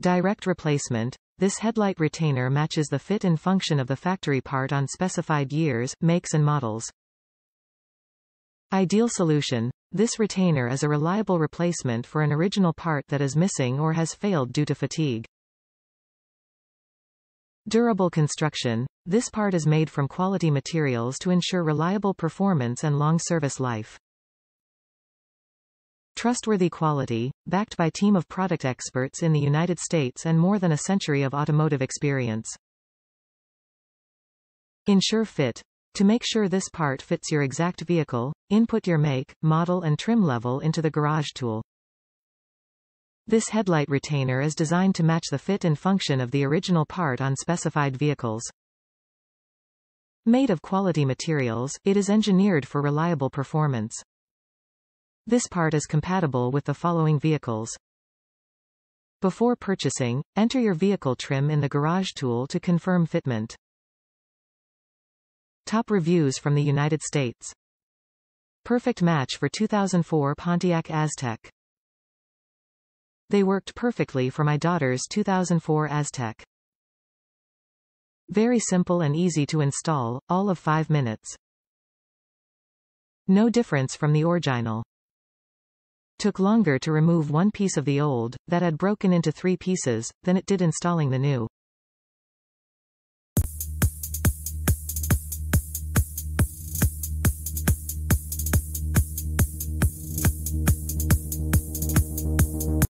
Direct replacement. This headlight retainer matches the fit and function of the factory part on specified years, makes and models. Ideal solution. This retainer is a reliable replacement for an original part that is missing or has failed due to fatigue. Durable construction. This part is made from quality materials to ensure reliable performance and long service life. Trustworthy quality, backed by team of product experts in the United States and more than a century of automotive experience. Ensure fit. To make sure this part fits your exact vehicle, input your make, model and trim level into the garage tool. This headlight retainer is designed to match the fit and function of the original part on specified vehicles. Made of quality materials, it is engineered for reliable performance. This part is compatible with the following vehicles. Before purchasing, enter your vehicle trim in the garage tool to confirm fitment. Top reviews from the United States. Perfect match for 2004 Pontiac Aztek. They worked perfectly for my daughter's 2004 Aztek. Very simple and easy to install, all of 5 minutes. No difference from the original. Took longer to remove one piece of the old, that had broken into three pieces, than it did installing the new.